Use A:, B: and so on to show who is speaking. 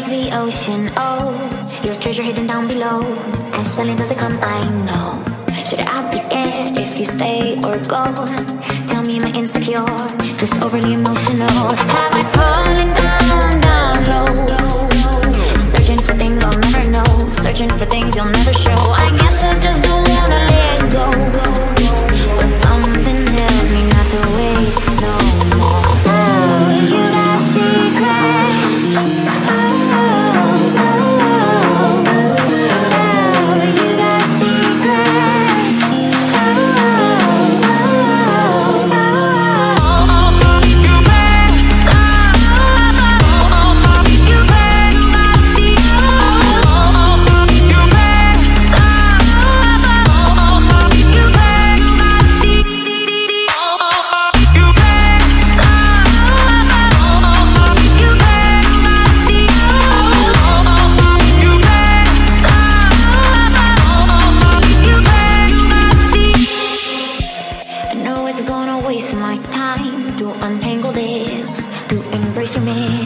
A: like the ocean. Oh, your treasure hidden down below. As suddenly does it come, I know. Should I be scared if you stay or go? Tell me, am I insecure? Just overly emotional? Have I fallen down, down low? For me.